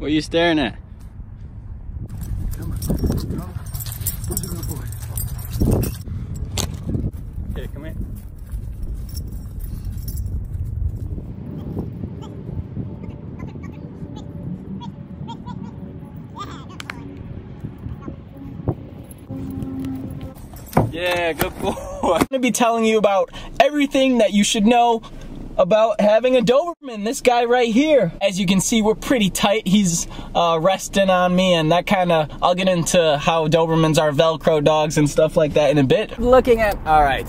What are you staring at? Come on. Come. Who's a good boy? Okay, come here. Yeah, good boy. I'm gonna be telling you about everything that you should know about having a Doberman. This guy right here. As you can see, we're pretty tight. He's uh, resting on me, and that kind of, I'll get into how Dobermans are Velcro dogs and stuff like that in a bit. Looking at, all right,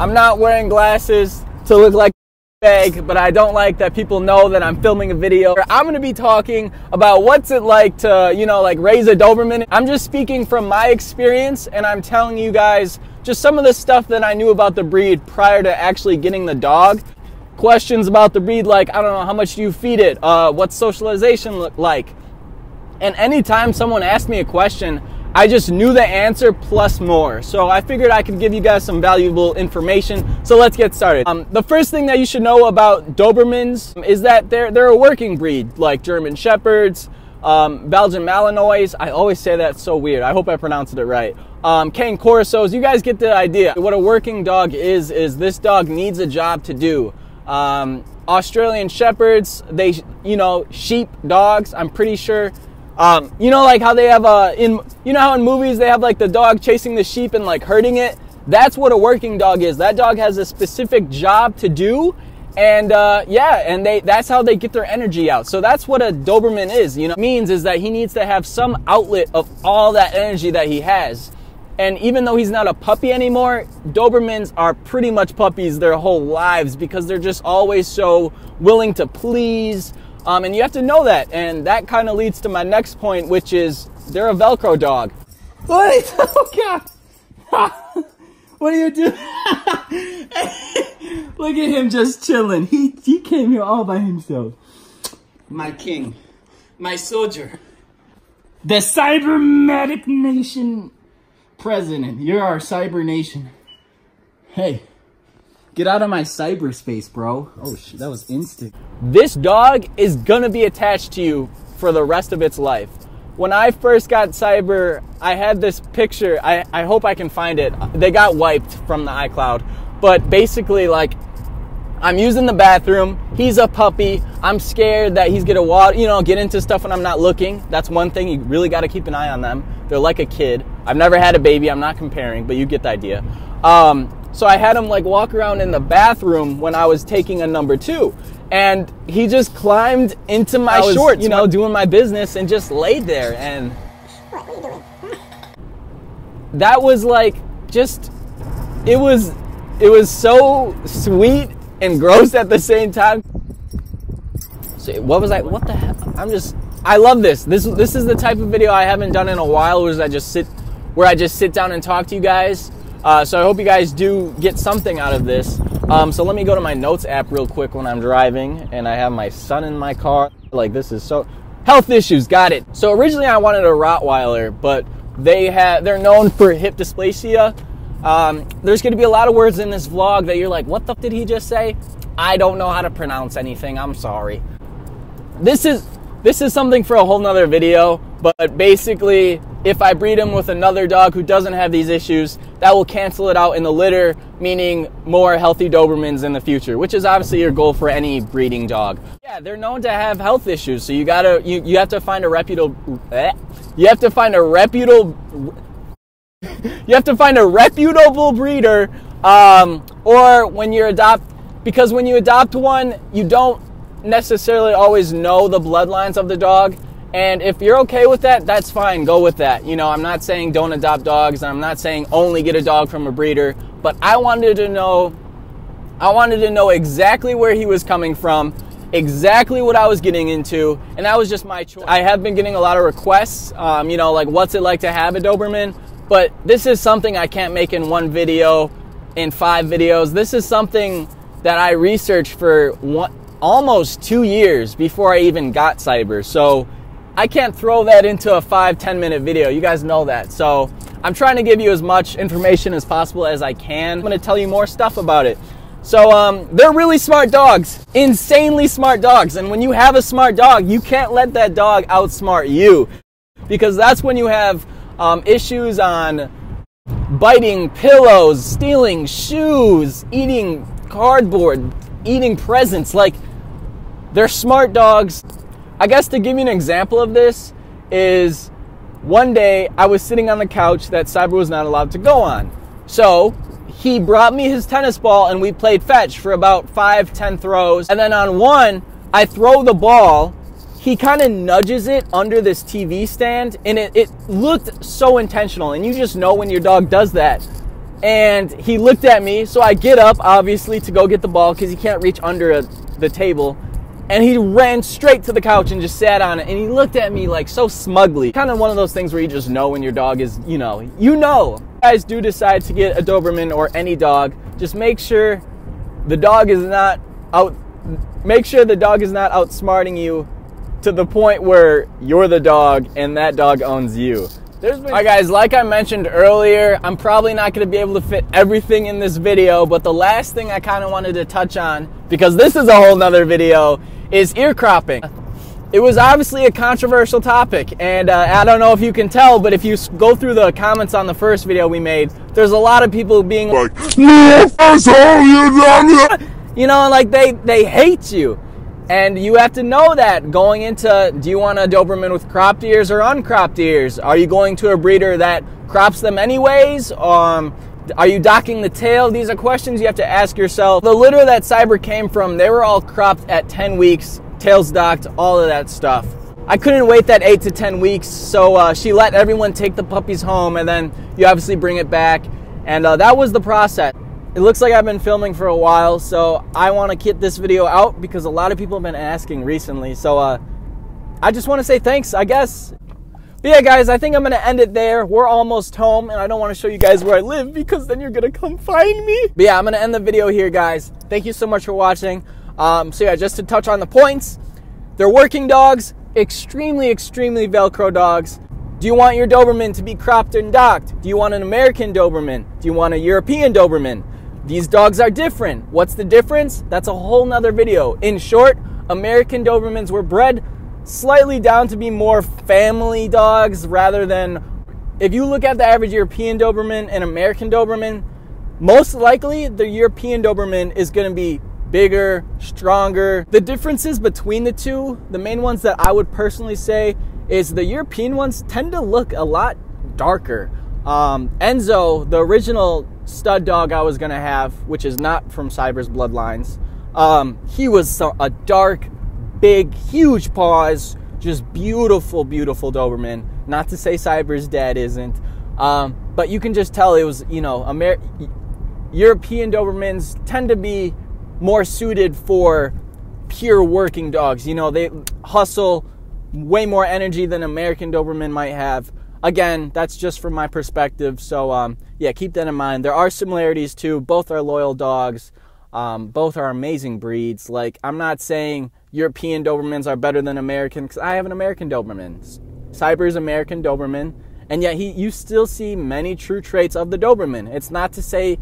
I'm not wearing glasses to look like a bag, but I don't like that people know that I'm filming a video. I'm gonna be talking about what's it like to, you know, like raise a Doberman. I'm just speaking from my experience and I'm telling you guys just some of the stuff that I knew about the breed prior to actually getting the dog. Questions about the breed like, I don't know, how much do you feed it? Uh, what's socialization look like? And anytime someone asked me a question, I just knew the answer plus more. So I figured I could give you guys some valuable information. So let's get started. Um, the first thing that you should know about Dobermans is that they're, they're a working breed, like German Shepherds, um, Belgian Malinois. I always say that so weird. I hope I pronounced it right. Um, Cane Corsos. You guys get the idea. What a working dog is, is this dog needs a job to do. Um, Australian Shepherds, they, you know, sheep, dogs, I'm pretty sure um, you know, like how they have uh, in you know how in movies they have like the dog chasing the sheep and like hurting it. That's what a working dog is. That dog has a specific job to do, and uh, yeah, and they that's how they get their energy out. So that's what a Doberman is. You know, means is that he needs to have some outlet of all that energy that he has. And even though he's not a puppy anymore, Dobermans are pretty much puppies their whole lives because they're just always so willing to please, um, and you have to know that. And that kind of leads to my next point, which is they're a Velcro dog. Wait, oh God. what are you doing? Look at him just chilling. He, he came here all by himself. My king, my soldier, the Cybermatic Nation president. You're our Cyber Nation. Hey. Get out of my cyberspace, bro. Oh, shit, that was instant. This dog is gonna be attached to you for the rest of its life. When I first got cyber, I had this picture. I, I hope I can find it. They got wiped from the iCloud. But basically, like, I'm using the bathroom. He's a puppy. I'm scared that he's gonna you know, get into stuff when I'm not looking. That's one thing. You really got to keep an eye on them. They're like a kid. I've never had a baby. I'm not comparing, but you get the idea. Um, so I had him like walk around in the bathroom when I was taking a number two. And he just climbed into my was, shorts, you know, doing my business and just laid there. And what are you doing? that was like just, it was, it was so sweet and gross at the same time. So what was I, what the hell? I'm just, I love this. This, this is the type of video I haven't done in a while Was I just sit, where I just sit down and talk to you guys uh, so I hope you guys do get something out of this. Um, so let me go to my notes app real quick when I'm driving, and I have my son in my car. Like this is so health issues. Got it. So originally I wanted a Rottweiler, but they have they're known for hip dysplasia. Um, there's going to be a lot of words in this vlog that you're like, what the did he just say? I don't know how to pronounce anything. I'm sorry. This is this is something for a whole nother video, but basically if I breed him with another dog who doesn't have these issues, that will cancel it out in the litter, meaning more healthy Dobermans in the future, which is obviously your goal for any breeding dog. Yeah, they're known to have health issues, so you gotta you, you have to find a reputable eh, you have to find a reputable you have to find a reputable breeder, um, or when you adopt because when you adopt one, you don't necessarily always know the bloodlines of the dog and if you're okay with that, that's fine. Go with that. You know, I'm not saying don't adopt dogs. I'm not saying only get a dog from a breeder. But I wanted to know, I wanted to know exactly where he was coming from, exactly what I was getting into, and that was just my choice. I have been getting a lot of requests. Um, you know, like what's it like to have a Doberman? But this is something I can't make in one video, in five videos. This is something that I researched for one, almost two years before I even got cyber. So I can't throw that into a five, 10 minute video. You guys know that. So I'm trying to give you as much information as possible as I can. I'm to tell you more stuff about it. So um, they're really smart dogs, insanely smart dogs. And when you have a smart dog, you can't let that dog outsmart you, because that's when you have um, issues on biting pillows, stealing shoes, eating cardboard, eating presents. Like they're smart dogs. I guess to give you an example of this is one day I was sitting on the couch that Cyber was not allowed to go on. So he brought me his tennis ball and we played fetch for about five, ten throws. And then on one, I throw the ball. He kind of nudges it under this TV stand and it, it looked so intentional. And you just know when your dog does that. And he looked at me, so I get up, obviously, to go get the ball because he can't reach under a, the table and he ran straight to the couch and just sat on it. And he looked at me like so smugly. Kind of one of those things where you just know when your dog is you know you know. If you guys do decide to get a doberman or any dog. Just make sure the dog is not out make sure the dog is not outsmarting you to the point where you're the dog and that dog owns you. Been- All right, guys, like I mentioned earlier, I'm probably not going to be able to fit everything in this video, but the last thing I kind of wanted to touch on, because this is a whole nother video, is ear cropping. It was obviously a controversial topic, and uh, I don't know if you can tell, but if you go through the comments on the first video we made, there's a lot of people being like, "You know, like they they hate you, and you have to know that going into. Do you want a Doberman with cropped ears or uncropped ears? Are you going to a breeder that crops them anyways? Um, are you docking the tail? These are questions you have to ask yourself. The litter that Cyber came from, they were all cropped at 10 weeks, tails docked, all of that stuff. I couldn't wait that 8 to 10 weeks, so uh, she let everyone take the puppies home, and then you obviously bring it back. And uh, that was the process. It looks like I've been filming for a while, so I want to get this video out because a lot of people have been asking recently. So uh, I just want to say thanks, I guess. But yeah, guys, I think I'm going to end it there. We're almost home, and I don't want to show you guys where I live because then you're going to come find me. But yeah, I'm going to end the video here, guys. Thank you so much for watching. Um, so yeah, just to touch on the points, they're working dogs, extremely, extremely Velcro dogs. Do you want your Doberman to be cropped and docked? Do you want an American Doberman? Do you want a European Doberman? These dogs are different. What's the difference? That's a whole nother video. In short, American Dobermans were bred slightly down to be more family dogs rather than if you look at the average European Doberman and American Doberman, most likely the European Doberman is going to be bigger, stronger. The differences between the two, the main ones that I would personally say is the European ones tend to look a lot darker. Um, Enzo, the original stud dog I was going to have, which is not from Cyber's bloodlines, um, he was a dark, big, huge paws, just beautiful, beautiful Doberman. Not to say Cyber's dad isn't, um, but you can just tell it was, you know, Amer- European Dobermans tend to be more suited for pure working dogs. You know, they hustle way more energy than American Doberman might have. Again, that's just from my perspective. So, um, yeah, keep that in mind. There are similarities too. Both are loyal dogs. Um, both are amazing breeds. Like, I'm not saying European Dobermans are better than American because I have an American Doberman. Cyber's American Doberman, and yet he, you still see many true traits of the Doberman. It's not to say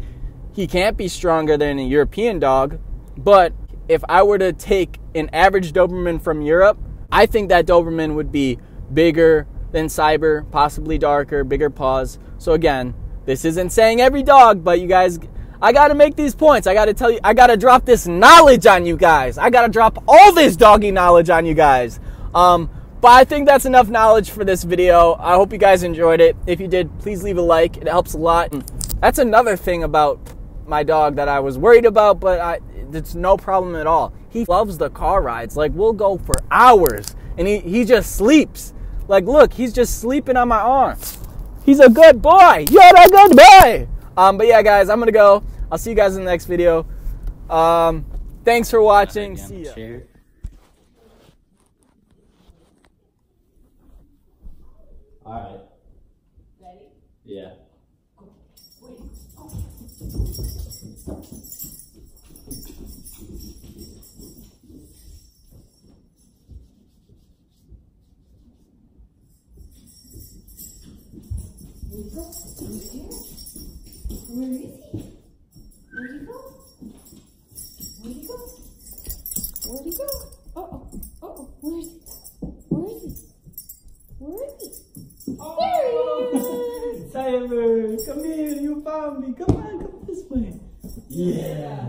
he can't be stronger than a European dog, but if I were to take an average Doberman from Europe, I think that Doberman would be bigger than Cyber, possibly darker, bigger paws. So again, this isn't saying every dog, but you guys I got to make these points. I got to tell you, I got to drop this knowledge on you guys. I got to drop all this doggy knowledge on you guys. Um, but I think that's enough knowledge for this video. I hope you guys enjoyed it. If you did, please leave a like. It helps a lot. And that's another thing about my dog that I was worried about, but I, it's no problem at all. He loves the car rides. Like, we'll go for hours, and he, he just sleeps. Like, look, he's just sleeping on my arm. He's a good boy. You're a good boy. Um, but yeah, guys, I'm gonna go. I'll see you guys in the next video. Um, thanks for watching. See ya. All right. Ready? Yeah. Found me. Come on, come this way. Yeah.